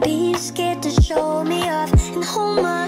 be scared to show me off and hold my